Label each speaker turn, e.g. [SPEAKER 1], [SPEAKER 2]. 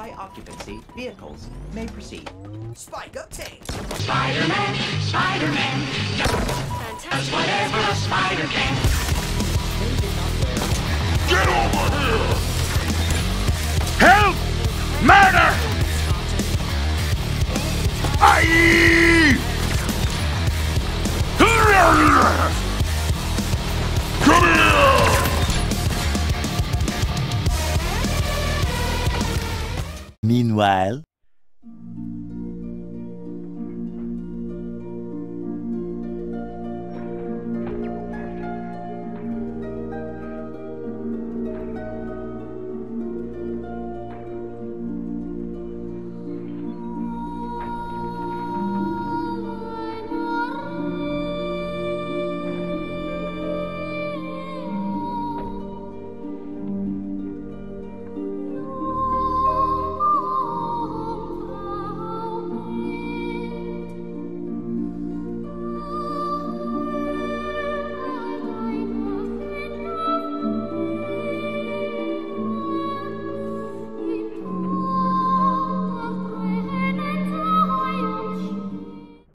[SPEAKER 1] high occupancy vehicles may proceed.
[SPEAKER 2] Spike obtained.
[SPEAKER 3] Spider-Man, Spider-Man, does whatever a spider can.
[SPEAKER 4] Get over here! Help! Murder! Aye!
[SPEAKER 5] Meanwhile,